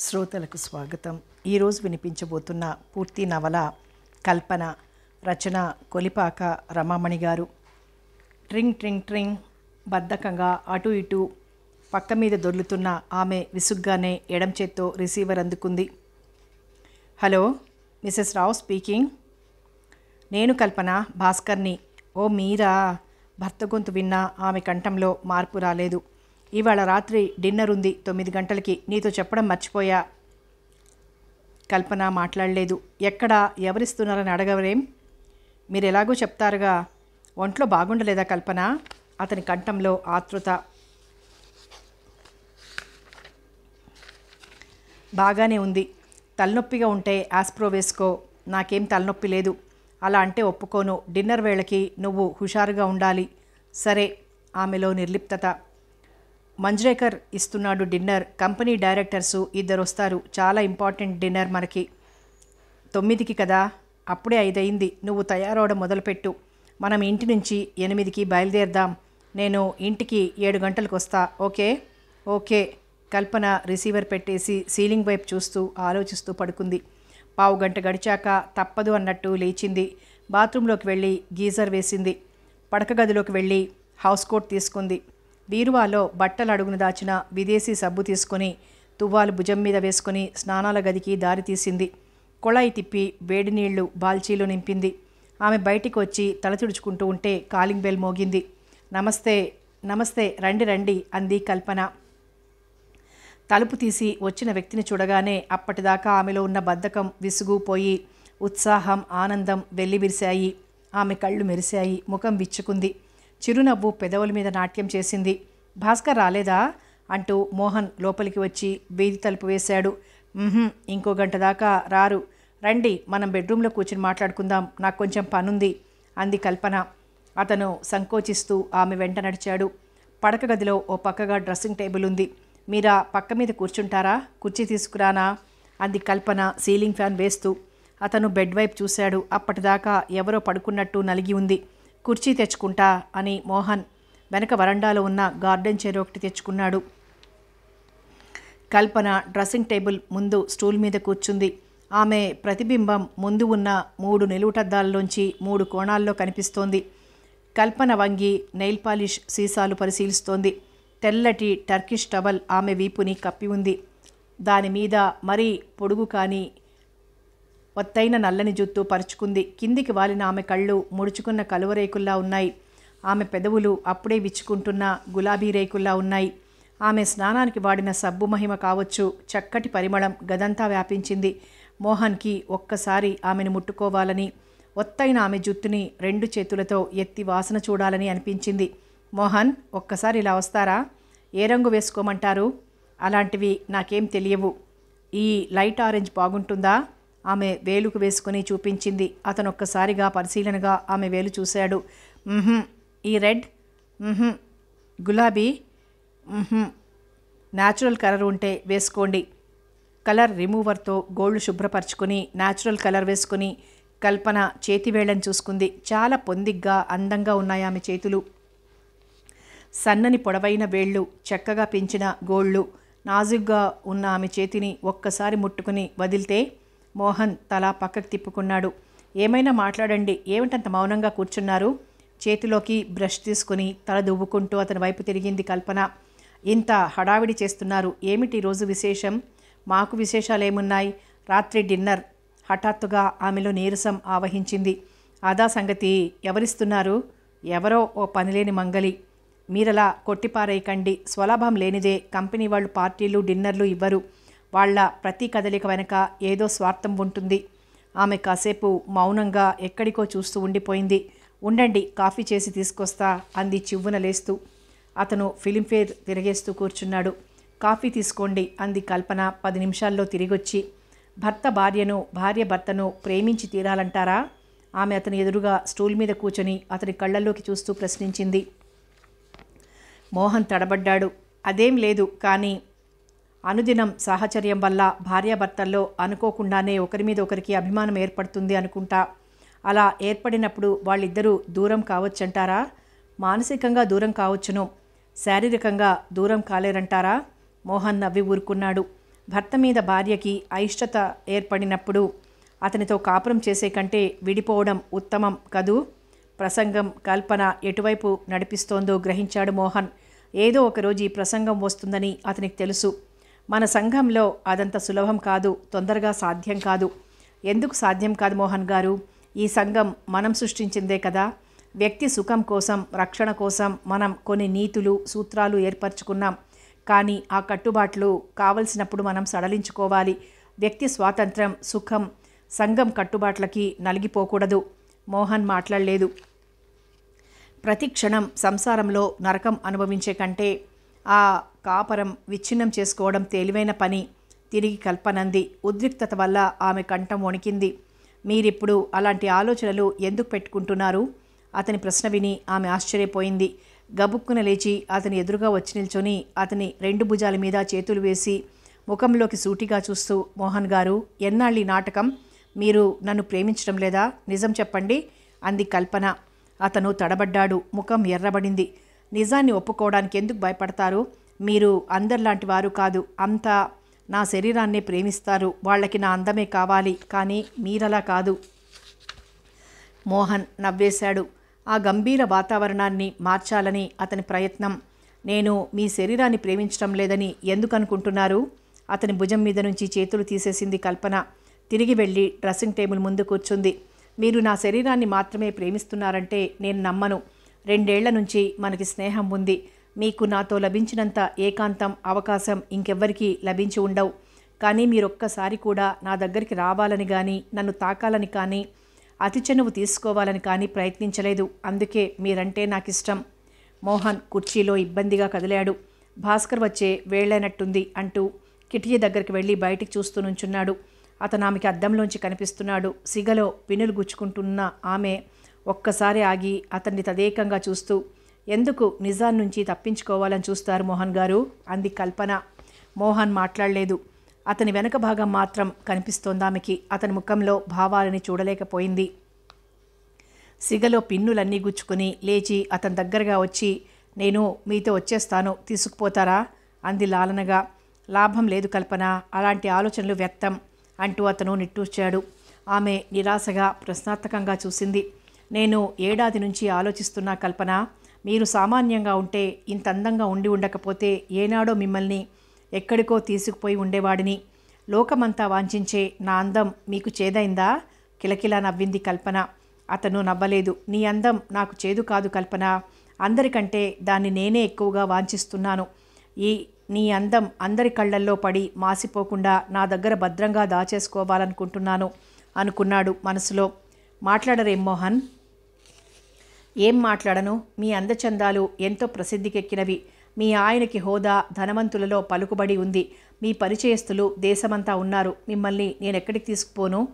శ్రోతలకు స్వాగతం. ఈరోజు వినిపించబోతున్న పూర్తి నవల కల్పన రచన కొలిపాక రమామణి గారు. ట్రింగ్ ట్రింగ్ ట్రింగ్ బద్ధకంగా అటు ఇటు పక్క మీద దొర్లుతున్న ఆమె విసుగ్గానే ఎడం చేత్తో రిసీవర్ అందుకుంది. Hello Mrs Rao speaking. నేను కల్పన భాస్కర్ని. ఓ మీరా భర్త గొంతు విన్నా ఆమె కంఠంలో మార్పు రాలేదు. ఇవాళ రాత్రి డిన్నర్ ఉంది. తొమ్మిది గంటలకి. నీతో చెప్పడం మర్చిపోయా. కల్పన మాట్లాడలేదు. ఎక్కడ? ఎవరిస్తున్నారని అడగవరేం మీరు ఎలాగో చెప్తారుగా. ఒంట్లో బాగుండలేదా కల్పన? అతని కంఠంలో ఆతృత. బాగానే ఉంది. తలనొప్పిగా ఉంటే ఆస్ప్రో వేసుకో. నాకేం తలనొప్పి లేదు. అలా అంటే ఒప్పుకోను. డిన్నర్ వేళకి నువ్వు హుషారుగా ఉండాలి. సరే. ఆమెలో నిర్లిప్తత. మంజ్రేకర్ ఇస్తున్నాడు డిన్నర్. కంపెనీ డైరెక్టర్సు ఇద్దరు వస్తారు చాలా ఇంపార్టెంట్ డిన్నర్ మనకి. తొమ్మిదికి కదా? అప్పుడే ఐదయింది. నువ్వు తయారవడం మొదలుపెట్టు. మనం ఇంటి నుంచి ఎనిమిదికి బయలుదేరదాం. నేను ఇంటికి ఏడు గంటలకు వస్తా ఓకే? ఓకే. కల్పన రిసీవర్ పెట్టేసి సీలింగ్ వైపు చూస్తూ ఆలోచిస్తూ పడుకుంది. పావు గంట గడిచాక తప్పదు అన్నట్టు లేచింది. బాత్రూంలోకి వెళ్ళి గీజర్ వేసింది. పడక గదిలోకి వెళ్ళి హౌస్ కోట్ తీసుకుంది. బీరువాలో బట్టలు అడుగున దాచిన విదేశీ సబ్బు తీసుకొని తువ్వాలు భుజం మీద వేసుకుని స్నానాల గదికి దారి తీసింది. కొళాయి తిప్పి వేడి నీళ్ళు బాల్చీలో నింపింది. ఆమె బయటికి వచ్చి తల తుడుచుకుంటూ ఉంటే కాలింగ్ బెల్ మోగింది. నమస్తే నమస్తే రండి రండి అంది కల్పన. తలుపు తీసి వచ్చిన వ్యక్తిని చూడగానే అప్పటిదాకా ఆమెలో ఉన్న బద్ధకం విసుగుపోయి ఉత్సాహం ఆనందం వెల్లివిరిశాయి. ఆమె కళ్ళు మెరిశాయి ముఖం విచ్చుకుంది. చిరునవ్వు పెదవుల మీద నాట్యం చేసింది. భాస్కర్ రాలేదా? అంటూ మోహన్ లోపలికి వచ్చి వీధి తలుపు వేశాడు. ఇంకో గంట దాకా రారు. రండి మనం బెడ్రూమ్లో కూర్చుని మాట్లాడుకుందాం. నాకు కొంచెం పనుంది అంది కల్పన. అతను సంకోచిస్తూ ఆమె వెంట నడిచాడు. పడక గదిలో ఓ పక్కగా డ్రెస్సింగ్ టేబుల్ ఉంది. మీరా పక్క మీద కూర్చుంటారా? కుర్చీ తీసుకురానా? అంది కల్పన సీలింగ్ ఫ్యాన్ వేస్తూ. అతను బెడ్ వైపు చూశాడు. అప్పటిదాకా ఎవరో పడుకున్నట్టు నలిగి ఉంది. కుర్చీ తెచ్చుకుంటా అని మోహన్ వెనక వరండాలో ఉన్న గార్డెన్ చైర్ ఒకటి తెచ్చుకున్నాడు. కల్పన డ్రెస్సింగ్ టేబుల్ ముందు స్టూల్ మీద కూర్చుంది. ఆమె ప్రతిబింబం ముందు ఉన్న మూడు నిలువుటద్దాల్లోంచి మూడు కోణాల్లో కనిపిస్తోంది. కల్పన వంగి నెయిల్ పాలిష్ సీసాలు పరిశీలిస్తోంది. తెల్లటి టర్కిష్ టవల్ ఆమె వీపుని కప్పి ఉంది. దాని మీద మరీ పొడుగు కానీ ఒత్తైన నల్లని జుత్తు పరుచుకుంది. కిందికి వాలిన ఆమె కళ్ళు ముడుచుకున్న కలువరేకుల్లా ఉన్నాయి. ఆమె పెదవులు అప్పుడే విచ్చుకుంటున్న గులాబీ రేకుల్లా ఉన్నాయి. ఆమె స్నానానికి వాడిన సబ్బు మహిమ కావచ్చు. చక్కటి పరిమళం గదంతా వ్యాపించింది. మోహన్కి ఒక్కసారి ఆమెను ముట్టుకోవాలని ఒత్తైన ఆమె జుత్తుని రెండు చేతులతో ఎత్తి వాసన చూడాలని అనిపించింది. మోహన్ ఒక్కసారి ఇలా వస్తారా? ఏ రంగు వేసుకోమంటారు? అలాంటివి నాకేం తెలియవు. ఈ లైట్ ఆరెంజ్ బాగుంటుందా? ఆమె వేలుకు వేసుకుని చూపించింది. అతను ఒక్కసారిగా పరిశీలనగా ఆమె వేలు చూశాడు. ఈ రెడ్? గులాబీ? న్యాచురల్ కలర్ ఉంటే వేసుకోండి. కలర్ రిమూవర్తో గోల్డ్ శుభ్రపరచుకుని న్యాచురల్ కలర్ వేసుకుని కల్పన చేతివేళ్ళను చూసుకుంది. చాలా పొందిగ్గా అందంగా ఉన్నాయి ఆమె చేతులు. సన్నని పొడవైన వేళ్ళు చక్కగా పెంచిన గోళ్ళు నాజుగ్గా ఉన్న ఆమె చేతిని ఒక్కసారి ముట్టుకుని వదిలితే మోహన్ తల పక్కకు తిప్పుకున్నాడు. ఏమైనా మాట్లాడండి. ఏమిటంత మౌనంగా కూర్చున్నారు? చేతిలోకి బ్రష్ తీసుకుని తల దువ్వుకుంటూ అతని వైపు తిరిగింది కల్పన. ఇంత హడావిడి చేస్తున్నారు. ఏమిటి రోజు విశేషం? మాకు విశేషాలేమున్నాయి? రాత్రి డిన్నర్. హఠాత్తుగా ఆమెలో నీరసం ఆవహించింది. అదా సంగతి ఎవరిస్తున్నారు? ఎవరో ఓ పనిలేని మంగలి. మీరలా కొట్టిపారేయకండి. స్వలాభం లేనిదే కంపెనీ వాళ్ళు పార్టీలు డిన్నర్లు ఇవ్వరు. వాళ్ళ ప్రతి కదలిక వెనక ఏదో స్వార్థం ఉంటుంది. ఆమె కాసేపు మౌనంగా ఎక్కడికో చూస్తూ ఉండిపోయింది. ఉండండి కాఫీ చేసి తీసుకొస్తా అంది చివ్వున లేస్తూ. అతను ఫిలింఫేర్ తిరిగేస్తూ కూర్చున్నాడు. కాఫీ తీసుకోండి అంది కల్పన పది నిమిషాల్లో తిరిగొచ్చి. భర్త భార్యను భార్య భర్తను ప్రేమించి తీరాలంటారా? ఆమె అతని ఎదురుగా స్టూల్ మీద కూర్చొని అతని కళ్ళల్లోకి చూస్తూ ప్రశ్నించింది. మోహన్ తడబడ్డాడు. అదేం లేదు కానీ అనుదినం సాహచర్యం వల్ల భార్యాభర్తల్లో అనుకోకుండానే ఒకరి మీద ఒకరికి అభిమానం ఏర్పడుతుంది అనుకుంటా. అలా ఏర్పడినప్పుడు వాళ్ళిద్దరూ దూరం కావచ్చంటారా? మానసికంగా దూరం కావచ్చును. శారీరకంగా దూరం కాలేరంటారా? మోహన్ నవ్వి ఊరుకున్నాడు. భర్త మీద భార్యకి అయిష్టత ఏర్పడినప్పుడు అతనితో కాపురం చేసే కంటే విడిపోవడం ఉత్తమం కదూ? ప్రసంగం కల్పన ఎటువైపు నడిపిస్తోందో గ్రహించాడు మోహన్. ఏదో ఒకరోజు ఈ ప్రసంగం వస్తుందని అతనికి తెలుసు. మన సంఘంలో అదంత సులభం కాదు తొందరగా సాధ్యం కాదు. ఎందుకు సాధ్యం కాదు మోహన్ గారు? ఈ సంఘం మనం సృష్టించిందే కదా. వ్యక్తి సుఖం కోసం రక్షణ కోసం మనం కొన్ని నీతులు సూత్రాలు ఏర్పరచుకున్నాం. కానీ ఆ కట్టుబాట్లు కావలసినప్పుడు మనం సడలించుకోవాలి. వ్యక్తి స్వాతంత్రం సుఖం సంఘం కట్టుబాట్లకి నలిగిపోకూడదు. మోహన్ మాట్లాడలేదు. ప్రతి క్షణం సంసారంలో నరకం అనుభవించే కంటే ఆ కాపరం విచ్ఛిన్నం చేసుకోవడం తేలివైన పని. తిరిగి కల్పనంది. ఉద్రిక్తత వల్ల ఆమె కంఠం వణికింది. మీరిప్పుడు అలాంటి ఆలోచనలు ఎందుకు పెట్టుకుంటున్నారు? అతని ప్రశ్న విని ఆమె ఆశ్చర్యపోయింది. గబుక్కున లేచి అతని ఎదురుగా వచ్చి నిల్చొని అతని రెండు భుజాల మీద చేతులు వేసి ముఖంలోకి సూటిగా చూస్తూ మోహన్ గారు ఎన్నాళ్ళీ నాటకం? మీరు నన్ను ప్రేమించడం లేదా? నిజం చెప్పండి అంది కల్పన. అతను తడబడ్డాడు. ముఖం ఎర్రబడింది. నిజాన్ని ఒప్పుకోవడానికి ఎందుకు భయపడతారు? మీరు అందరిలాంటి వారు కాదు. అంతా నా శరీరాన్నే ప్రేమిస్తారు. వాళ్ళకి నా అందమే కావాలి. కానీ మీరలా కాదు. మోహన్ నవ్వేశాడు. ఆ గంభీర వాతావరణాన్ని మార్చాలని అతని ప్రయత్నం. నేను మీ శరీరాన్ని ప్రేమించడం లేదని ఎందుకనుకుంటున్నారు? అతని భుజం మీద నుంచి చేతులు తీసేసింది కల్పన. తిరిగి వెళ్ళి డ్రెస్సింగ్ టేబుల్ ముందు కూర్చుంది. మీరు నా శరీరాన్ని మాత్రమే ప్రేమిస్తున్నారంటే నేను నమ్మను. రెండేళ్ళ నుంచి మనకి స్నేహం ఉంది. మీకు నాతో లభించినంత ఏకాంతం అవకాశం ఇంకెవ్వరికీ లభించి ఉండవు. కానీ మీరొక్కసారి కూడా నా దగ్గరికి రావాలని కానీ నన్ను తాకాలని కానీ అతి చనువు తీసుకోవాలని కానీ ప్రయత్నించలేదు. అందుకే మీరంటే నాకు ఇష్టం మోహన్ కుర్చీలో ఇబ్బందిగా కదిలాడు. భాస్కర్ వచ్చే వేళ్ళైనట్టుంది అంటూ కిటికీ దగ్గరికి వెళ్ళి బయటికి చూస్తూ నుంచున్నాడు. అతను ఆమెకి అద్దంలోంచి కనిపిస్తున్నాడు. సిగలో పినులు గుచ్చుకుంటున్న ఆమె ఒక్కసారి ఆగి అతన్ని తదేకంగా చూస్తూ ఎందుకు నిజాం నుంచి తప్పించుకోవాలని చూస్తారు మోహన్ గారు? అంది కల్పన. మోహన్ మాట్లాడలేదు. అతని వెనక భాగం మాత్రం కనిపిస్తోంది ఆమెకి. అతని ముఖంలో భావాలని చూడలేకపోయింది. సిగలో పిన్నులన్నీ గుచ్చుకుని లేచి అతని దగ్గరగా వచ్చి నేను మీతో వచ్చేస్తాను. తీసుకుపోతారా? అంది లాలనగా. లాభం లేదు కల్పన. అలాంటి ఆలోచనలు వ్యక్తం అంటూ అతను నిట్టూర్చాడు. ఆమె నిరాశగా ప్రశ్నార్థకంగా చూసింది. నేను ఏడాది నుంచి ఆలోచిస్తున్నా కల్పన. మీరు సామాన్యంగా ఉంటే ఇంత అందంగా ఉండి ఉండకపోతే ఏనాడో మిమ్మల్ని ఎక్కడికో తీసుకుపోయి ఉండేవాడిని. లోకమంతా వాంఛించే నా అందం మీకు చేదైందా? కిలకిలా నవ్వింది కల్పన. అతను నవ్వలేదు. నీ అందం నాకు చేదు కాదు కల్పన. అందరికంటే దాన్ని నేనే ఎక్కువగా వాంఛిస్తున్నాను. ఈ నీ అందం అందరి కళ్ళల్లో పడి మాసిపోకుండా నా దగ్గర భద్రంగా దాచేసుకోవాలనుకుంటున్నాను అనుకున్నాడు మనసులో. మాట్లాడరేం మోహన్? ఏం మాట్లాడను? మీ అందచందాలు ఎంతో ప్రసిద్ధికెక్కినవి. మీ ఆయనకి హోదా ధనవంతులలో పలుకుబడి ఉంది. మీ పరిచయస్తులు దేశమంతా ఉన్నారు. మిమ్మల్ని నేను ఎక్కడికి తీసుకుపోను?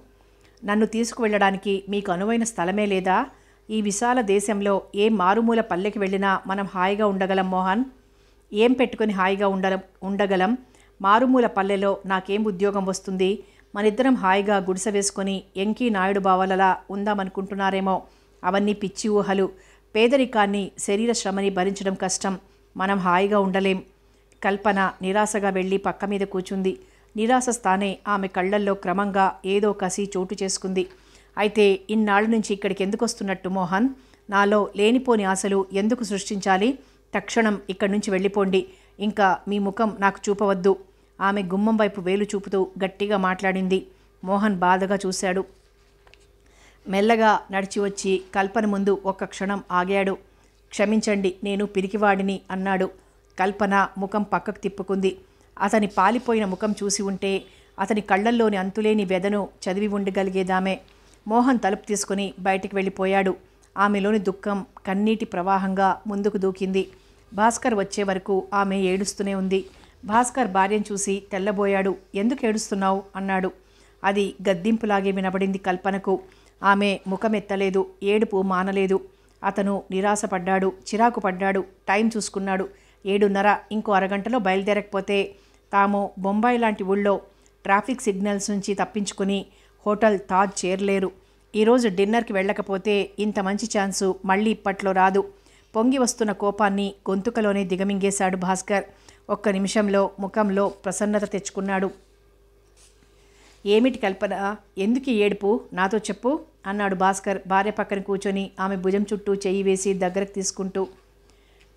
నన్ను తీసుకువెళ్ళడానికి మీకు అనువైన స్థలమే లేదా? ఈ విశాల దేశంలో ఏ మారుమూల పల్లెకి వెళ్ళినా మనం హాయిగా ఉండగలం మోహన్? ఏం పెట్టుకొని హాయిగా ఉండలం ఉండగలం? మారుమూల పల్లెలో నాకేం ఉద్యోగం వస్తుంది? మనిద్దరం హాయిగా గుడిసె వేసుకొని ఎంకీ నాయుడు బావలలా ఉందామనుకుంటున్నారేమో. అవన్నీ పిచ్చి ఊహలు. పేదరికాన్ని శరీర శ్రమని భరించడం కష్టం. మనం హాయిగా ఉండలేం. కల్పన నిరాశగా వెళ్ళి పక్క మీద కూర్చుంది. నిరాశ స్థానే ఆమె కళ్ళల్లో క్రమంగా ఏదో కసి చోటు చేసుకుంది. అయితే ఇన్నాళ్ళ నుంచి ఇక్కడికి ఎందుకు వస్తున్నట్టు మోహన్? నాలో లేనిపోని ఆశలు ఎందుకు సృష్టించాలి? తక్షణం ఇక్కడి నుంచి వెళ్ళిపోండి. ఇంకా మీ ముఖం నాకు చూపవద్దు. ఆమె గుమ్మం వైపు వేలు చూపుతూ గట్టిగా మాట్లాడింది. మోహన్ బాధగా చూశాడు. మెల్లగా నడిచి వచ్చి కల్పన ముందు ఒక్క క్షణం ఆగాడు. క్షమించండి నేను పిరికివాడిని అన్నాడు. కల్పన ముఖం పక్కకు తిప్పుకుంది. అతని పాలిపోయిన ముఖం చూసి ఉంటే అతని కళ్ళల్లోని అంతులేని వెదను చదివి ఉండగలిగేదామే. మోహన్ తలుపు తీసుకుని బయటికి వెళ్ళిపోయాడు. ఆమెలోని దుఃఖం కన్నీటి ప్రవాహంగా ముందుకు దూకింది. భాస్కర్ వచ్చే వరకు ఆమె ఏడుస్తూనే ఉంది. భాస్కర్ భార్యను చూసి తెల్లబోయాడు. ఎందుకు ఏడుస్తున్నావు? అన్నాడు. అది గద్దింపులాగే వినబడింది కల్పనకు. ఆమె ముఖమెత్తలేదు ఏడుపు మానలేదు. అతను నిరాశపడ్డాడు చిరాకు పడ్డాడు టైం చూసుకున్నాడు. ఏడున్నర ఇంకో అరగంటలో బయలుదేరకపోతే తాము బొంబాయి లాంటి ఊళ్ళో ట్రాఫిక్ సిగ్నల్స్ నుంచి తప్పించుకుని హోటల్ తాజ్ చేరలేరు. ఈరోజు డిన్నర్కి వెళ్ళకపోతే ఇంత మంచి ఛాన్సు మళ్ళీ ఇప్పట్లో రాదు. పొంగి వస్తున్న కోపాన్ని గొంతుకలోనే దిగమింగేశాడు భాస్కర్. ఒక్క నిమిషంలో ముఖంలో ప్రసన్నత తెచ్చుకున్నాడు. ఏమిటి కల్పన? ఎందుకు ఏడుపు? నాతో చెప్పు అన్నాడు భాస్కర్ భార్య పక్కన కూర్చొని ఆమె భుజం చుట్టూ చెయ్యి వేసి దగ్గరకు తీసుకుంటూ.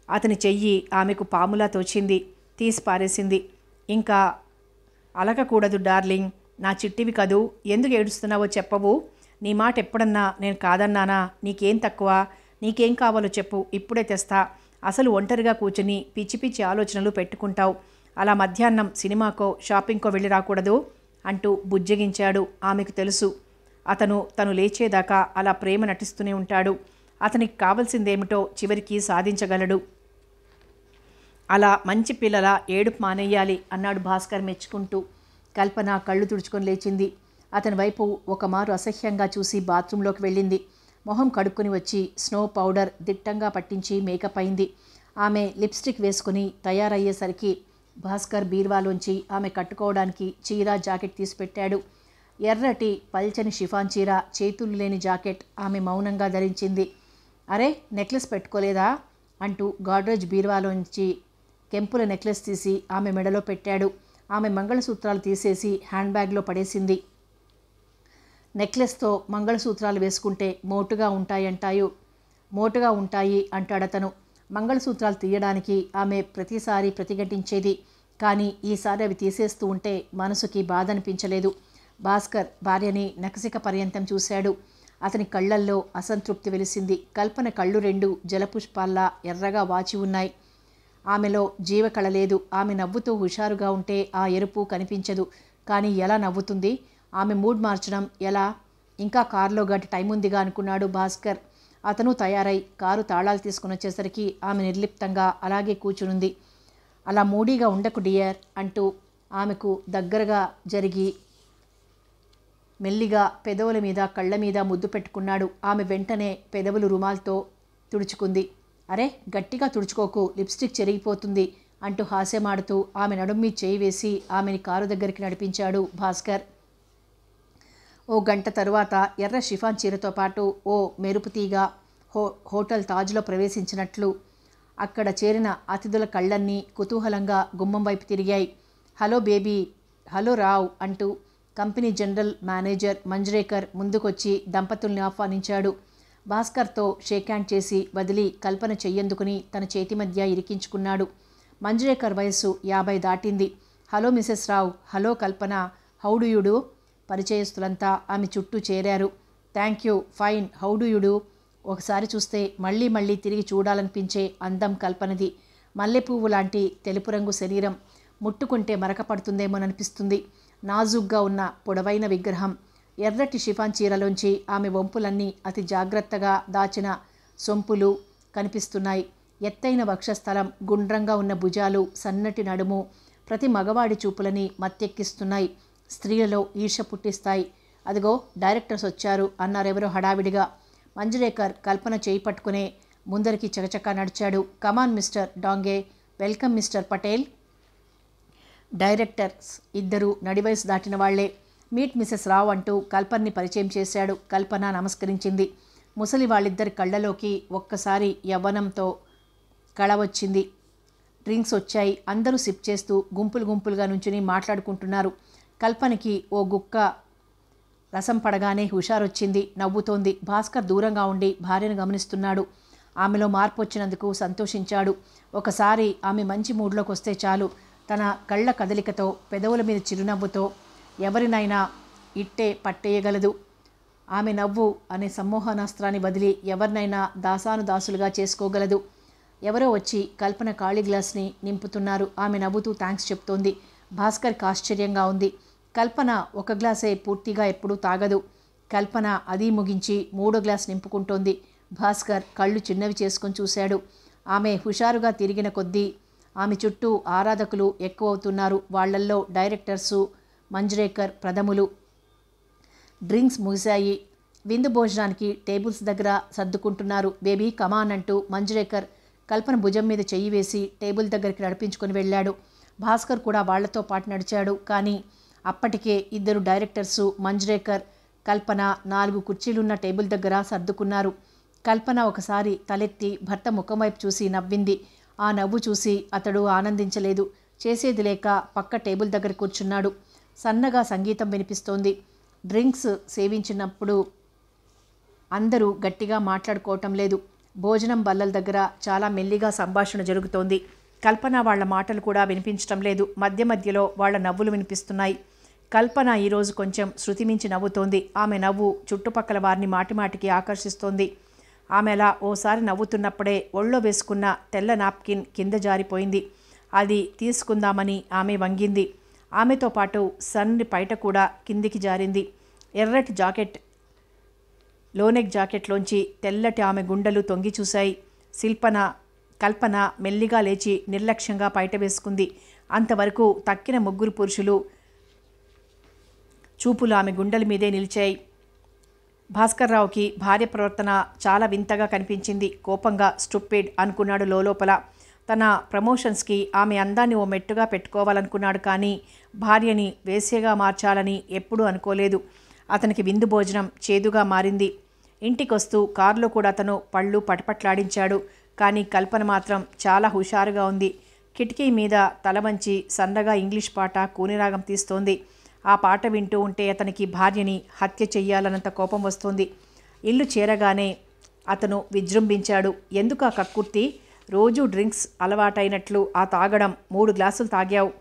అతని చెయ్యి ఆమెకు పాములా తోచింది తీసి పారేసింది. ఇంకా అలకకూడదు డార్లింగ్ నా చిట్టివి కదూ ఎందుకు ఏడుస్తున్నావో చెప్పవు. నీ మాట ఎప్పుడన్నా నేను కాదన్నానా? నీకేం తక్కువ? నీకేం కావాలో చెప్పు ఇప్పుడే తెస్తా. అసలు ఒంటరిగా కూర్చుని పిచ్చి పిచ్చి ఆలోచనలు పెట్టుకుంటావు. అలా మధ్యాహ్నం సినిమాకో షాపింగ్కో వెళ్ళి రాకూడదు. అంటూ బుజ్జగించాడు. ఆమెకు తెలుసు. అతను తను లేచేదాకా అలా ప్రేమ నటిస్తూనే ఉంటాడు. అతనికి కావలసిందేమిటో చివరికి సాధించగలడు. అలా మంచి పిల్లల ఏడుపు మానేయాలి అన్నాడు భాస్కర్ మెచ్చుకుంటూ. కల్పన కళ్ళు తుడుచుకొని లేచింది. అతని వైపు ఒక మారు అసహ్యంగా చూసి బాత్రూంలోకి వెళ్ళింది. మొహం కడుక్కొని వచ్చి స్నో పౌడర్ దిట్టంగా పట్టించి మేకప్ అయింది. ఆమె లిప్స్టిక్ వేసుకుని తయారయ్యేసరికి భాస్కర్ బీర్వాలోంచి ఆమె కట్టుకోవడానికి చీర జాకెట్ తీసి పెట్టాడు ఎర్రటి పల్చని షిఫాన్ చీర చేతులు లేని జాకెట్ ఆమె మౌనంగా ధరించింది. అరే నెక్లెస్ పెట్టుకోలేదా? అంటూ గాడ్రేజ్ బీర్వాలోంచి కెంపుల నెక్లెస్ తీసి ఆమె మెడలో పెట్టాడు. ఆమె మంగళసూత్రాలు తీసేసి హ్యాండ్ బ్యాగ్లో పడేసింది. నెక్లెస్తో మంగళసూత్రాలు వేసుకుంటే మోటుగా ఉంటాయంటాయు? మోటుగా ఉంటాయి అంటాడతను మంగళసూత్రాలు తీయడానికి ఆమె ప్రతిసారి ప్రతిఘటించేది. కానీ ఈసారి అవి తీసేస్తూ ఉంటే మనసుకి బాధ అనిపించలేదు భాస్కర్ భార్యని నకసిక పర్యంతం చూశాడు. అతని కళ్ళల్లో అసంతృప్తి వెలిసింది. కల్పన కళ్ళు రెండు జలపుష్పాల్లా ఎర్రగా వాచి ఉన్నాయి. ఆమెలో జీవకళ లేదు. ఆమె నవ్వుతూ హుషారుగా ఉంటే ఆ ఎరుపు కనిపించదు. కానీ ఎలా నవ్వుతుంది? ఆమె మూడ్ మార్చడం ఎలా? ఇంకా కారులో గట్టి టైం ఉందిగా అనుకున్నాడు భాస్కర్. అతను తయారై కారు తాళాలు తీసుకుని వచ్చేసరికి ఆమె నిర్లిప్తంగా అలాగే కూర్చునుంది. అలా మూడీగా ఉండకు డియర్ అంటూ ఆమెకు దగ్గరగా జరిగి మెల్లిగా పెదవుల మీద కళ్ళ మీద ముద్దు పెట్టుకున్నాడు. ఆమె వెంటనే పెదవులు రుమాల్తో తుడుచుకుంది. అరే గట్టిగా తుడుచుకోకు లిప్స్టిక్ చెరిగిపోతుంది అంటూ హాస్యమాడుతూ ఆమె నడుం చేయి వేసి ఆమెని కారు దగ్గరికి నడిపించాడు భాస్కర్. ఓ గంట తరువాత ఎర్ర షిఫాన్ చీరతో పాటు ఓ మెరుపుతీగా హో హోటల్ తాజ్లో ప్రవేశించినట్లు అక్కడ చేరిన అతిథుల కళ్ళన్నీ కుతూహలంగా గుమ్మం వైపు తిరిగాయి. హలో బేబీ హలో రావ్ అంటూ కంపెనీ జనరల్ మేనేజర్ మంజ్రేకర్ ముందుకొచ్చి దంపతుల్ని ఆహ్వానించాడు. భాస్కర్తో షేక్ హ్యాండ్ చేసి వదిలి కల్పన చెయ్యందుకుని తన చేతి మధ్య ఇరికించుకున్నాడు. మంజ్రేకర్ వయస్సు యాభై దాటింది. Hello Mrs Rao hello Kalpana how do you do పరిచయస్తులంతా ఆమె చుట్టూ చేరారు. థ్యాంక్ యూ ఫైన్ హౌడుయుడు ఒకసారి చూస్తే మళ్ళీ మళ్ళీ తిరిగి చూడాలనిపించే అందం కల్పనది. మల్లెపువ్వు లాంటి తెలుపు రంగు శరీరం ముట్టుకుంటే మరకపడుతుందేమోననిపిస్తుంది. నాజుగ్గా ఉన్న పొడవైన విగ్రహం ఎర్రటి షిఫాన్ చీరలోంచి ఆమె వంపులన్నీ అతి జాగ్రత్తగా దాచిన సొంపులు కనిపిస్తున్నాయి. ఎత్తైన వక్షస్థలం గుండ్రంగా ఉన్న భుజాలు సన్నటి నడుము ప్రతి మగవాడి చూపులని మత్తెక్కిస్తున్నాయి. స్త్రీలలో ఈర్ష పుట్టిస్తాయి. అదిగో డైరెక్టర్స్ వచ్చారు అన్నారెవరో హడావిడిగా. మంజురేకర్ కల్పన చేయి పట్టుకునే ముందరికి చకచకా నడిచాడు. Come on mister Dange. Welcome mister Patel. Directors ఇద్దరు నడివయసు దాటిన వాళ్ళే. మీట్ మిసెస్ రావ్ అంటూ కల్పన్ని పరిచయం చేశాడు. కల్పన నమస్కరించింది. ముసలి వాళ్ళిద్దరి కళ్ళలోకి ఒక్కసారి యవ్వనంతో కళ వచ్చింది డ్రింక్స్ వచ్చాయి. అందరూ సిప్ చేస్తూ గుంపులు గుంపులుగా నుంచుని మాట్లాడుకుంటున్నారు. కల్పనకి ఓ గుక్క రసం పడగానే హుషారొచ్చింది నవ్వుతోంది. భాస్కర్ దూరంగా ఉండి భార్యను గమనిస్తున్నాడు. ఆమెలో మార్పు వచ్చినందుకు సంతోషించాడు. ఒకసారి ఆమె మంచి మూడ్లోకి వస్తే చాలు. తన కళ్ళ కదలికతో పెదవుల మీద చిరునవ్వుతో ఎవరినైనా ఇట్టే పట్టేయగలదు. ఆమె నవ్వు అనే సమ్మోహనాస్త్రాన్ని బదిలి ఎవరినైనా దాసాను దాసులుగా చేసుకోగలదు. ఎవరో వచ్చి కల్పన ఖాళీ గ్లాస్ని నింపుతున్నారు. ఆమె నవ్వుతూ థ్యాంక్స్ చెప్తోంది. భాస్కర్కి ఆశ్చర్యంగా ఉంది. కల్పన ఒక గ్లాసే పూర్తిగా ఎప్పుడూ తాగదు. కల్పన అది ముగించి మూడో గ్లాస్ నింపుకుంటోంది. భాస్కర్ కళ్ళు చిన్నవి చేసుకొని చూశాడు. ఆమె హుషారుగా తిరిగిన కొద్దీ ఆమె చుట్టూ ఆరాధకులు ఎక్కువవుతున్నారు. వాళ్ళల్లో డైరెక్టర్సు మంజ్రేకర్ ప్రథములు. డ్రింక్స్ ముగిశాయి. విందు భోజనానికి టేబుల్స్ దగ్గర సర్దుకుంటున్నారు. బేబీ కమాన్ అంటూ మంజ్రేకర్ కల్పన భుజం మీద చెయ్యి వేసి టేబుల్ దగ్గరికి నడిపించుకొని వెళ్ళాడు. భాస్కర్ కూడా వాళ్ళతో పాటు నడిచాడు. కానీ అప్పటికే ఇద్దరు డైరెక్టర్సు మంజ్రేకర్ కల్పన నాలుగు కుర్చీలున్న టేబుల్ దగ్గర సర్దుకున్నారు. కల్పన ఒకసారి తలెత్తి భర్త ముఖం వైపు చూసి నవ్వింది. ఆ నవ్వు చూసి అతడు ఆనందించలేదు. చేసేది లేక పక్క టేబుల్ దగ్గర కూర్చున్నాడు. సన్నగా సంగీతం వినిపిస్తోంది. డ్రింక్స్ సేవించినప్పుడు అందరూ గట్టిగా మాట్లాడుకోవటం లేదు. భోజనం బల్లల దగ్గర చాలా మెల్లిగా సంభాషణ జరుగుతోంది. కల్పన వాళ్ళ మాటలు కూడా వినిపించటం లేదు. మధ్య మధ్యలో వాళ్ళ నవ్వులు వినిపిస్తున్నాయి. కల్పన ఈరోజు కొంచెం శృతిమించి నవ్వుతోంది. ఆమె నవ్వు చుట్టుపక్కల వారిని మాటిమాటికి ఆకర్షిస్తోంది. ఆమె అలా ఓసారి నవ్వుతున్నప్పుడే ఒళ్ళో వేసుకున్న తెల్ల నాప్కిన్ కింద జారిపోయింది. అది తీసుకుందామని ఆమె వంగింది. ఆమెతో పాటు సన్ని పైట కూడా కిందికి జారింది. ఎర్రటి జాకెట్ లోనెక్ జాకెట్లోంచి తెల్లటి ఆమె గుండెలు తొంగి చూశాయి. శిల్పన కల్పన మెల్లిగా లేచి నిర్లక్ష్యంగా పైట వేసుకుంది. అంతవరకు తక్కిన ముగ్గురు పురుషులు చూపులు ఆమె గుండెల మీదే నిలిచాయి. భాస్కర్రావుకి భార్య ప్రవర్తన చాలా వింతగా కనిపించింది. కోపంగా స్టూపిడ్ అనుకున్నాడు లోపల తన ప్రమోషన్స్కి ఆమె అందాన్ని ఓ మెట్టుగా పెట్టుకోవాలనుకున్నాడు కానీ భార్యని వేసేగా మార్చాలని ఎప్పుడూ అనుకోలేదు. అతనికి విందు భోజనం చేదుగా మారింది. ఇంటికొస్తూ కారులో కూడా అతను పళ్ళు పటపట్లాడించాడు. కానీ కల్పన మాత్రం చాలా హుషారుగా ఉంది. కిటికీ మీద తల వంచి సన్నగా ఇంగ్లీష్ పాట కూనిరాగం తీస్తోంది. ఆ పాట వింటూ ఉంటే అతనికి భార్యని హత్య చెయ్యాలన్నంత కోపం వస్తుంది. ఇల్లు చేరగానే అతను విజృంభించాడు. ఎందుకు ఆ కక్కుర్తి? రోజు డ్రింక్స్ అలవాటైనట్లు ఆ తాగడం మూడు గ్లాసులు తాగావు.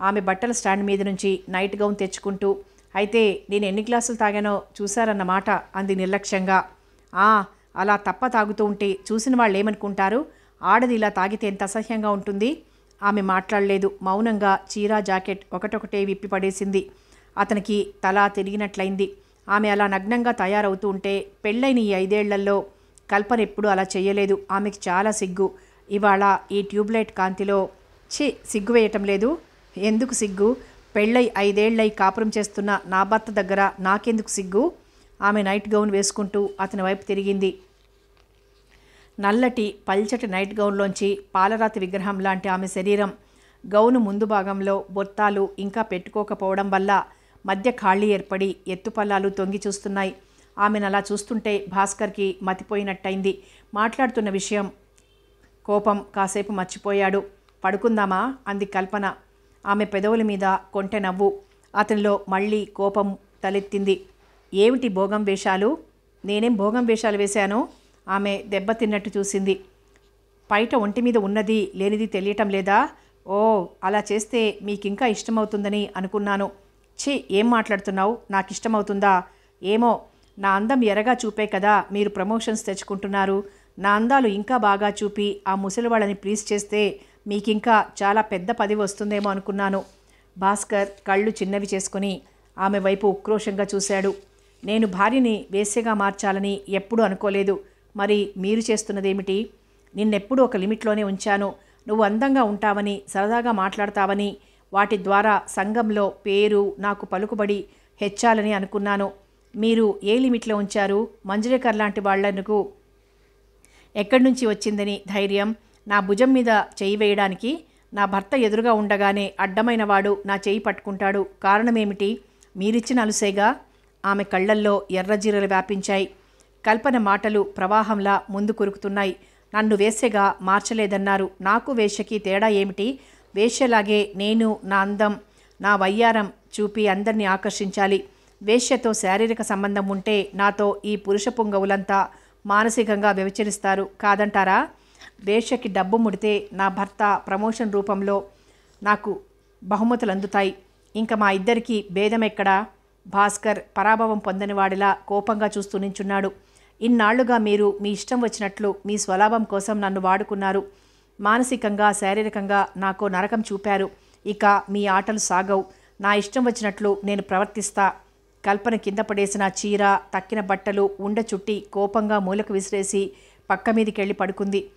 ఆమె బట్టల స్టాండ్ మీద నుంచి నైట్ గౌన్ తెచ్చుకుంటూ అయితే నేను ఎన్ని గ్లాసులు తాగానో చూశారన్నమాట అంది నిర్లక్ష్యంగా. ఆ అలా తప్ప తాగుతూ ఉంటే చూసిన వాళ్ళు ఏమనుకుంటారు ఆడది ఇలా తాగితే ఎంత అసహ్యంగా ఉంటుంది? ఆమె మాట్లాడలేదు. మౌనంగా చీర జాకెట్ ఒకటొకటే విప్పి పడేసింది. అతనికి తల తిరిగినట్లయింది. ఆమె అలా నగ్నంగా తయారవుతూ ఉంటే పెళ్ళైన ఈ ఐదేళ్ళలో కల్పన ఎప్పుడూ అలా చేయలేదు ఆమెకి చాలా సిగ్గు. ఇవాళ ఈ ట్యూబ్లైట్ కాంతిలో ఛీ సిగ్గు వేయటం లేదు. ఎందుకు సిగ్గు? పెళ్ళై ఐదేళ్ళై కాపురం చేస్తున్న నా భర్త దగ్గర నాకెందుకు సిగ్గు? ఆమె నైట్ గౌన్ వేసుకుంటూ అతని వైపు తిరిగింది. నల్లటి పల్చటి నైట్ గౌన్లోంచి పాలరాతి విగ్రహం లాంటి ఆమె శరీరం గౌను ముందు భాగంలో బొత్తాలు ఇంకా పెట్టుకోకపోవడం వల్ల మధ్య ఖాళీ ఏర్పడి ఎత్తుపల్లాలు తొంగి చూస్తున్నాయి. ఆమెను అలా చూస్తుంటే భాస్కర్కి మతిపోయినట్టయింది. మాట్లాడుతున్న విషయం కోపం కాసేపు మర్చిపోయాడు. పడుకుందామా? అంది కల్పన. ఆమె పెదవుల మీద కొంటె నవ్వు. అతనిలో మళ్ళీ కోపం తలెత్తింది. ఏమిటి భోగం వేషాలు? నేనేం భోగం వేషాలు వేశాను? ఆమె దెబ్బతిన్నట్టు చూసింది. పైట ఒంటి మీద ఉన్నది లేనిది తెలియటం లేదా? ఓ అలా చేస్తే మీకింకా ఇష్టమవుతుందని అనుకున్నాను. ఛీ ఏం మాట్లాడుతున్నావు? నాకు ఇష్టమవుతుందా ఏమో నా అందం ఎరగా చూపే కదా మీరు ప్రమోషన్స్ తెచ్చుకుంటున్నారు. నా అందాలు ఇంకా బాగా చూపి ఆ ముసలి వాళ్ళని ప్లీజ్ చేస్తే మీకింకా చాలా పెద్ద పదవి వస్తుందేమో అనుకున్నాను. భాస్కర్ కళ్ళు చిన్నవి చేసుకుని ఆమె వైపు ఉక్రోషంగా చూశాడు. నేను భార్యని వేసేగా మార్చాలని ఎప్పుడూ అనుకోలేదు. మరి మీరు చేస్తున్నదేమిటి? నిన్నెప్పుడు ఒక లిమిట్లోనే ఉంచాను. నువ్వు అందంగా ఉంటావని సరదాగా మాట్లాడతావని వాటి ద్వారా సంఘంలో పేరు నాకు పలుకుబడి హెచ్చాలని అనుకున్నాను. మీరు ఏ లిమిట్లో ఉంచారు? మంజురేకర్ లాంటి వాళ్ళకు ఎక్కడి నుంచి వచ్చిందని ధైర్యం. నా భుజం మీద చేయి వేయడానికి నా భర్త ఎదురుగా ఉండగానే అడ్డమైన వాడు నా చేయి పట్టుకుంటాడు. కారణమేమిటి? మీరిచ్చిన అలుసేగా? ఆమె కళ్ళల్లో ఎర్రజీరలు వ్యాపించాయి. కల్పన మాటలు ప్రవాహంలా ముందు కురుకుతున్నాయి. నన్ను వేశ్యగా మార్చలేదన్నారు. నాకు వేశ్యకి తేడా ఏమిటి? వేశ్యలాగే నేను నా అందం నా వయ్యారం చూపి అందరినీ ఆకర్షించాలి. వేశ్యతో శారీరక సంబంధం ఉంటే నాతో ఈ పురుష పుంగవులంతా మానసికంగా వ్యవచరిస్తారు కాదంటారా? వేశ్యకి డబ్బు ముడితే నా భర్త ప్రమోషన్ రూపంలో నాకు బహుమతులు అందుతాయి ఇంకా మా ఇద్దరికీ భేదం ఎక్కడా భాస్కర్ పరాభవం పొందనివాడిలా కోపంగా చూస్తూ నించున్నాడు. ఇన్నాళ్ళుగా మీరు మీ ఇష్టం వచ్చినట్లు మీ స్వలాభం కోసం నన్ను వాడుకున్నారు. మానసికంగా శారీరకంగా నాకు నరకం చూపారు. ఇక మీ ఆటలు సాగవు. నా ఇష్టం వచ్చినట్లు నేను ప్రవర్తిస్తా. కల్పన కింద పడేసిన చీర తక్కిన బట్టలు ఉండ చుట్టి కోపంగా మూలకు విసిరేసి పక్క మీదికెళ్ళి పడుకుంది.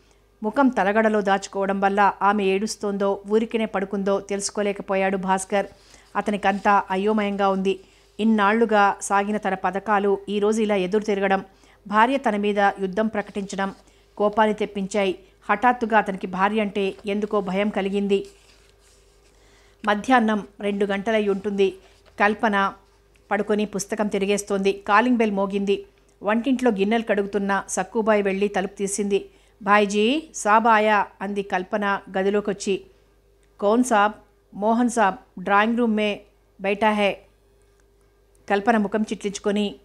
ముఖం తలగడలో దాచుకోవడం వల్ల ఆమె ఏడుస్తోందో ఊరికినే పడుకుందో తెలుసుకోలేకపోయాడు భాస్కర్. అతనికంతా అయోమయంగా ఉంది. ఇన్నాళ్ళుగా సాగిన తన పథకాలు ఈరోజు ఇలా ఎదురు తిరగడం భార్య తన మీద యుద్ధం ప్రకటించడం కోపాన్ని తెప్పించాయి. హఠాత్తుగా అతనికి భార్య అంటే ఎందుకో భయం కలిగింది. మధ్యాహ్నం రెండు గంటలై ఉంటుంది. కల్పన పడుకొని పుస్తకం తిరిగేస్తోంది. కాలింగ్ బెల్ మోగింది. వంటింట్లో గిన్నెలు కడుగుతున్న సక్కుబాయి వెళ్ళి తలుపు తీసింది. భాయ్జీ సాబాయా అంది కల్పన గదిలోకి వచ్చి కౌన్ సాబ్ మోహన్ సాబ్ డ్రాయింగ్ రూమ్ మే బయటా హే. కల్పన ముఖం చిట్లించుకొని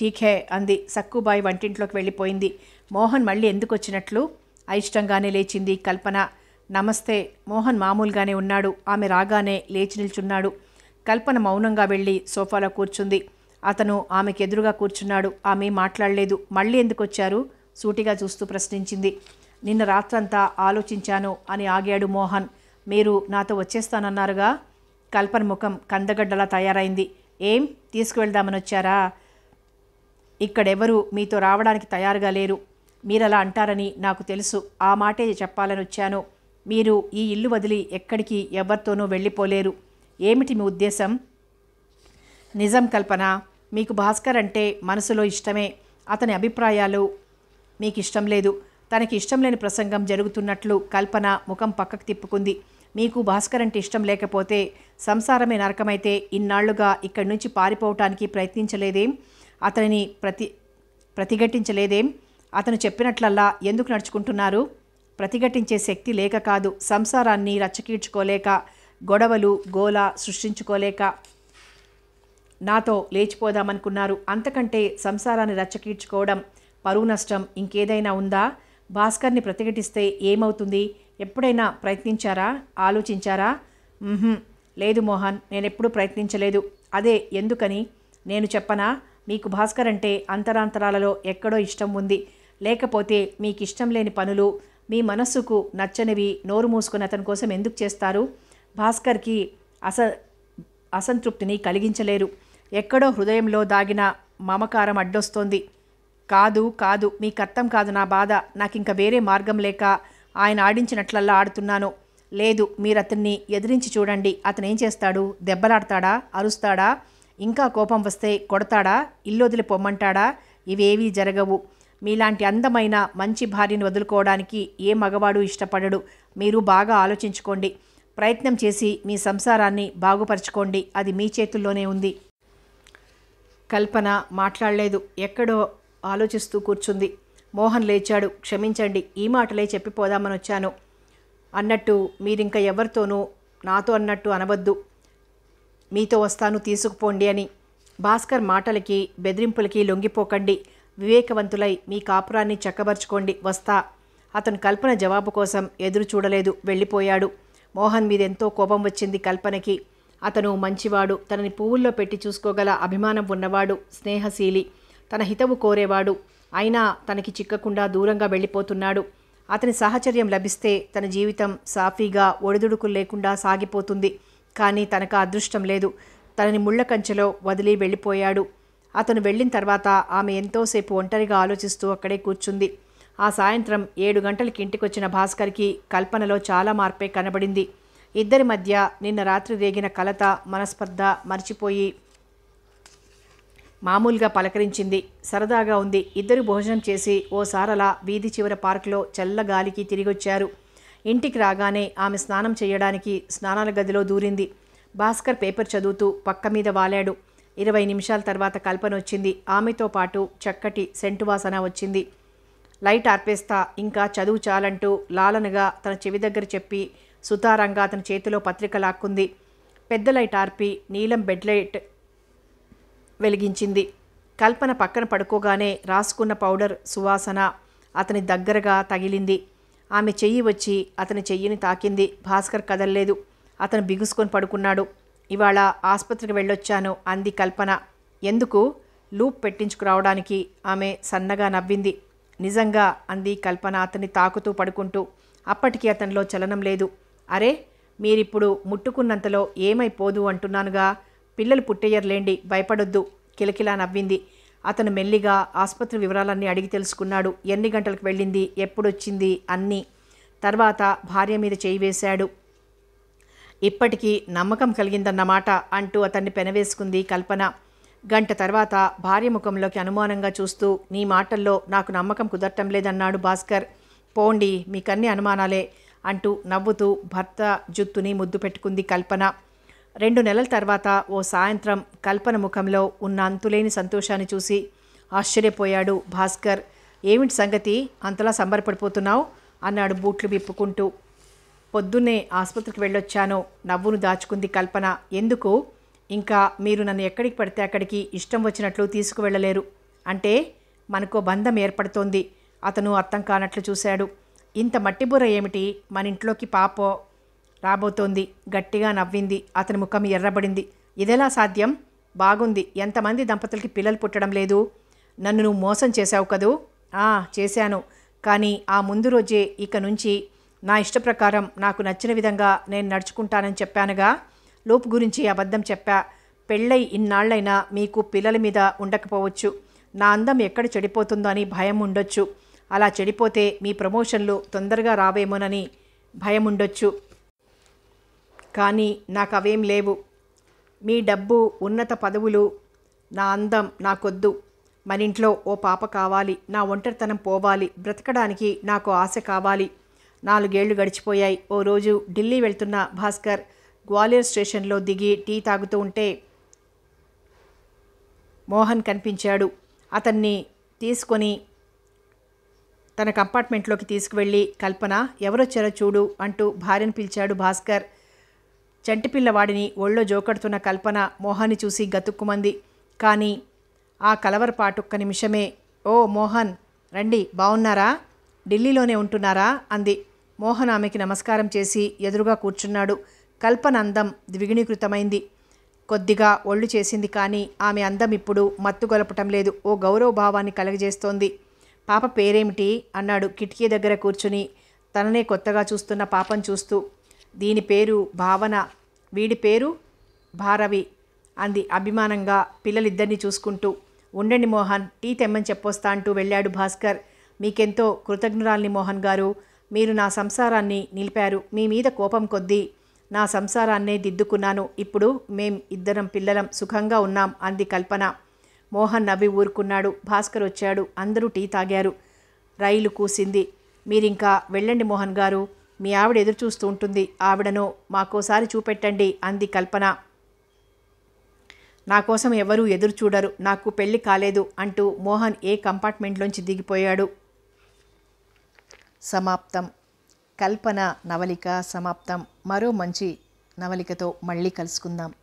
ఠీక్ హే అంది. సక్కుబాయి వంటింట్లోకి వెళ్ళిపోయింది. మోహన్ మళ్ళీ ఎందుకు వచ్చినట్లు అయిష్టంగానే లేచింది కల్పన. నమస్తే మోహన్ మామూలుగానే ఉన్నాడు. ఆమె రాగానే లేచి నిల్చున్నాడు. కల్పన మౌనంగా వెళ్ళి సోఫాలో కూర్చుంది. అతను ఆమెకు ఎదురుగా కూర్చున్నాడు. ఆమె మాట్లాడలేదు. మళ్ళీ ఎందుకు వచ్చారు సూటిగా చూస్తూ ప్రశ్నించింది. నిన్న రాత్రంతా ఆలోచించాను అని ఆగాడు మోహన్. మీరు నాతో వచ్చేస్తానన్నారుగా? కల్పన ముఖం కందగడ్డలా తయారైంది. ఏం? తీసుకువెళ్దామని వచ్చారా ఇక్కడెవరూ మీతో రావడానికి తయారుగా లేరు. మీరలా అంటారని నాకు తెలుసు. ఆ మాటే చెప్పాలని వచ్చాను మీరు ఈ ఇల్లు వదిలి ఎక్కడికి ఎవరితోనూ వెళ్ళిపోలేరు. ఏమిటి మీ ఉద్దేశం? నిజం కల్పన. మీకు భాస్కర్ అంటే మనసులో ఇష్టమే. అతని అభిప్రాయాలు మీకు ఇష్టం లేదు. తనకి ఇష్టం లేని ప్రసంగం జరుగుతున్నట్లు కల్పన ముఖం పక్కకు తిప్పుకుంది. మీకు భాస్కర్ అంటే ఇష్టం లేకపోతే సంసారమే నరకమైతే ఇన్నాళ్ళుగా ఇక్కడి నుంచి పారిపోవటానికి ప్రయత్నించలేదేం? అతనిని ప్రతి ప్రతిఘటించలేదేం? అతను చెప్పినట్లల్లా ఎందుకు నడుచుకుంటున్నారు? ప్రతిఘటించే శక్తి లేక కాదు సంసారాన్ని రచ్చకీడ్చుకోలేక గొడవలు గోల సృష్టించుకోలేక నాతో లేచిపోదామనుకున్నారు. అంతకంటే సంసారాన్ని రచ్చకీడ్చుకోవడం పరువు నష్టం ఇంకేదైనా ఉందా? భాస్కర్ని ప్రతిఘటిస్తే ఏమవుతుంది? ఎప్పుడైనా ప్రయత్నించారా? ఆలోచించారా? లేదు మోహన్ నేనెప్పుడూ ప్రయత్నించలేదు. అదే ఎందుకని? నేను చెప్పనా? మీకు భాస్కర్ అంటే అంతరాంతరాలలో ఎక్కడో ఇష్టం ఉంది. లేకపోతే మీకు ఇష్టం లేని పనులు మీ మనస్సుకు నచ్చనివి నోరు మూసుకుని అతని కోసం ఎందుకు చేస్తారు? భాస్కర్కి అస అసంతృప్తిని కలిగించలేరు. ఎక్కడో హృదయంలో దాగిన మమకారం అడ్డొస్తోంది. కాదు కాదు మీకు అర్థం కాదు నా బాధ. నాకు ఇంకా వేరే మార్గం లేక ఆయన ఆడించినట్లల్లా ఆడుతున్నాను. లేదు మీరు అతన్ని ఎదిరించి చూడండి. అతను ఏం చేస్తాడు? దెబ్బలాడతాడా? అరుస్తాడా? ఇంకా కోపం వస్తే కొడతాడా? ఇల్లు వదిలి పొమ్మంటాడా ఇవేవీ జరగవు. మీలాంటి అందమైన మంచి భార్యను వదులుకోవడానికి ఏ మగవాడు ఇష్టపడడు. మీరు బాగా ఆలోచించుకోండి. ప్రయత్నం చేసి మీ సంసారాన్ని బాగుపరచుకోండి. అది మీ చేతుల్లోనే ఉంది. కల్పన మాట్లాడలేదు. ఎక్కడో ఆలోచిస్తూ కూర్చుంది. మోహన్ లేచాడు. క్షమించండి ఈ మాటలే చెప్పిపోదామని వచ్చాను. అన్నట్టు మీరింక ఎవరితోనూ నాతో అన్నట్టు అనవద్దు. మీతో వస్తాను తీసుకుపోండి అని. భాస్కర్ మాటలకి బెదిరింపులకి లొంగిపోకండి. వివేకవంతులై మీ కాపురాన్ని చక్కబరుచుకోండి వస్తా. అతను కల్పన జవాబు కోసం ఎదురు చూడలేదు వెళ్ళిపోయాడు. మోహన్ మీదెంతో కోపం వచ్చింది కల్పనకి. అతను మంచివాడు తనని పువ్వుల్లో పెట్టి చూసుకోగల అభిమానం ఉన్నవాడు స్నేహశీలి. తన హితవు కోరేవాడు. అయినా తనకి చిక్కకుండా దూరంగా వెళ్ళిపోతున్నాడు. అతని సాహచర్యం లభిస్తే తన జీవితం సాఫీగా ఒడిదుడుకులు లేకుండా సాగిపోతుంది. కానీ తనకు అదృష్టం లేదు. తనని ముళ్ళ కంచెలో వదిలి వెళ్ళిపోయాడు. అతను వెళ్ళిన తర్వాత ఆమె ఎంతోసేపు ఒంటరిగా ఆలోచిస్తూ అక్కడే కూర్చుంది. ఆ సాయంత్రం ఏడు గంటలకి ఇంటికొచ్చిన భాస్కర్కి కల్పనలో చాలా మార్పే కనబడింది. ఇద్దరి మధ్య నిన్న రాత్రి రేగిన కలత మనస్పర్ధ మర్చిపోయి మామూలుగా పలకరించింది. సరదాగా ఉంది. ఇద్దరు భోజనం చేసి ఓ సారలా వీధి చివర పార్కులో చల్ల గాలికి తిరిగొచ్చారు. ఇంటికి రాగానే ఆమె స్నానం చేయడానికి స్నానాల గదిలో దూరింది. భాస్కర్ పేపర్ చదువుతూ పక్క మీద వాలాడు. ఇరవై నిమిషాల తర్వాత కల్పన వచ్చింది ఆమెతో పాటు చక్కటి సెంటు వాసన వచ్చింది. లైట్ ఆర్పేస్తా ఇంకా చదువు చాలంటూ లాలనగా తన చెవి దగ్గర చెప్పి సుతారంగా అతని చేతిలో పత్రిక లాక్కుంది. పెద్ద లైట్ ఆర్పి నీలం బెడ్ లైట్ వెలిగించింది. కల్పన పక్కన పడుకోగానే రాసుకున్న పౌడర్ సువాసన అతని దగ్గరగా తగిలింది. ఆమె చెయ్యి వచ్చి అతని చెయ్యిని తాకింది. భాస్కర్ కదల్లేదు. అతను బిగుసుకొని పడుకున్నాడు. ఇవాళ ఆసుపత్రికి వెళ్ళొచ్చాను అంది కల్పన. ఎందుకు? లూప్ పెట్టించుకురావడానికి ఆమె సన్నగా నవ్వింది. నిజంగా అంది కల్పన అతన్ని తాకుతూ పడుకుంటూ. అప్పటికి అతనిలో చలనం లేదు. అరే మీరిప్పుడు ముట్టుకున్నంతలో ఏమైపోదు అంటున్నానుగా. పిల్లలు పుట్టేయర్లేండి భయపడొద్దు కిలకిలా నవ్వింది. అతను మెల్లిగా ఆసుపత్రి వివరాలన్నీ అడిగి తెలుసుకున్నాడు. ఎన్ని గంటలకు వెళ్ళింది ఎప్పుడొచ్చింది అన్నీ. తర్వాత భార్య మీద చేయి వేశాడు. ఇప్పటికీ నమ్మకం కలిగిందన్నమాట అంటూ అతన్ని పెనవేసుకుంది కల్పన. గంట తర్వాత భార్య ముఖంలోకి అనుమానంగా చూస్తూ నీ మాటల్లో నాకు నమ్మకం కుదరటం లేదన్నాడు భాస్కర్. పోండి మీకన్నీ అనుమానాలే అంటూ నవ్వుతూ భర్త జుత్తుని ముద్దు పెట్టుకుంది కల్పన. రెండు నెలల తర్వాత ఓ సాయంత్రం కల్పన ముఖంలో ఉన్న అంతులేని సంతోషాన్ని చూసి ఆశ్చర్యపోయాడు భాస్కర్. ఏమిటి సంగతి? అంతలా సంబరపడిపోతున్నావు? అన్నాడు బూట్లు విప్పుకుంటూ. పొద్దున్నే ఆసుపత్రికి వెళ్ళొచ్చాను. నవ్వును దాచుకుంది కల్పన. ఎందుకు? ఇంకా మీరు నన్ను ఎక్కడికి పడితే అక్కడికి ఇష్టం వచ్చినట్లు తీసుకువెళ్ళలేరు. అంటే మనకో బంధం ఏర్పడుతోంది. అతను అర్థం కానట్లు చూశాడు. ఇంత మట్టిబుర్ర ఏమిటి? మన ఇంట్లోకి పాపో రాబోతోంది. గట్టిగా నవ్వింది. అతని ముఖం ఎర్రబడింది. ఇదెలా సాధ్యం? బాగుంది. ఎంతమంది దంపతులకి పిల్లలు పుట్టడం లేదు? నన్ను నువ్వు మోసం చేశావు కదూ? చేశాను. కానీ ఆ ముందు రోజే ఇక నుంచి నా ఇష్ట ప్రకారం నాకు నచ్చిన విధంగా నేను నడుచుకుంటానని చెప్పానుగా. లోపు గురించి అబద్ధం చెప్పా. పెళ్ళై ఇన్నాళ్ళైనా మీకు పిల్లల మీద ఉండకపోవచ్చు. నా అందం ఎక్కడ చెడిపోతుందో అని భయం ఉండొచ్చు. అలా చెడిపోతే మీ ప్రమోషన్లు తొందరగా రావేమోనని భయం ఉండొచ్చు. కానీ నాకు అవేం లేవు. మీ డబ్బు ఉన్నత పదవులు నా అందం నాకొద్దు. మన ఇంట్లో ఓ పాప కావాలి. నా ఒంటరితనం పోవాలి. బ్రతకడానికి నాకు ఆశ కావాలి. నాలుగేళ్ళు గడిచిపోయాయి. ఓ రోజు ఢిల్లీ వెళ్తున్న భాస్కర్ గ్వాలియర్ స్టేషన్లో దిగి టీ తాగుతూ ఉంటే మోహన్ కనిపించాడు. అతన్ని తీసుకొని తన కంపార్ట్మెంట్లోకి తీసుకువెళ్ళి కల్పన ఎవరొచ్చారో చూడు అంటూ భార్యను పిలిచాడు భాస్కర్. చంటిపిల్లవాడిని ఒళ్ళో జోకడుతున్న కల్పన మోహన్ని చూసి గతుక్కుమంది. కానీ ఆ కలవరపాటొక్క నిమిషమే ఓ మోహన్ రండి బాగున్నారా ఢిల్లీలోనే ఉంటున్నారా? అంది. మోహన్ ఆమెకి నమస్కారం చేసి ఎదురుగా కూర్చున్నాడు. కల్పన అందం ద్విగుణీకృతమైంది. కొద్దిగా ఒళ్ళు చేసింది కానీ ఆమె అందం ఇప్పుడు మత్తుగొలపటం లేదు. ఓ గౌరవ భావాన్ని కలగజేస్తోంది. పాప పేరేమిటి? అన్నాడు కిటికీ దగ్గర కూర్చుని తననే కొత్తగా చూస్తున్న పాపం చూస్తూ. దీని పేరు భావన. వీడి పేరు? భారవి అంది అభిమానంగా పిల్లలిద్దరినీ చూసుకుంటూ. ఉండండి మోహన్ టీ తెమ్మని చెప్పొస్తా అంటూ వెళ్ళాడు భాస్కర్. మీకెంతో కృతజ్ఞురాల్ని మోహన్ గారు. మీరు నా సంసారాన్ని నిలిపారు. మీ మీద కోపం కొద్దీ నా సంసారాన్నే దిద్దుకున్నాను. ఇప్పుడు మేం ఇద్దరం పిల్లలం సుఖంగా ఉన్నాం అంది కల్పన. మోహన్ నవ్వి ఊరుకున్నాడు. భాస్కర్ వచ్చాడు. అందరూ టీ తాగారు. రైలు కూసింది. మీరింకా వెళ్ళండి మోహన్ గారు. మీ ఆవిడ ఎదురు చూస్తూ ఉంటుంది. ఆవిడను మాకోసారి చూపెట్టండి అంది కల్పన. నా కోసం ఎవరూ ఎదురు చూడరు నాకు పెళ్ళి కాలేదు అంటూ మోహన్ ఏ కంపార్ట్మెంట్లోంచి దిగిపోయాడు. సమాప్తం. కల్పన నవలిక సమాప్తం. మరో మంచి నవలికతో మళ్ళీ కలుసుకుందాం.